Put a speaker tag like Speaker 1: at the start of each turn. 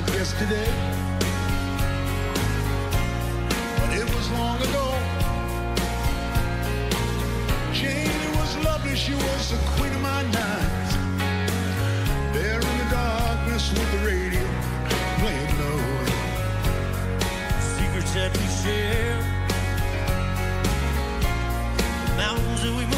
Speaker 1: like yesterday. But it was long ago. Jane was lovely, she was the queen of my nights. There in the darkness with the radio playing low.
Speaker 2: Secrets that we share. Mountains that we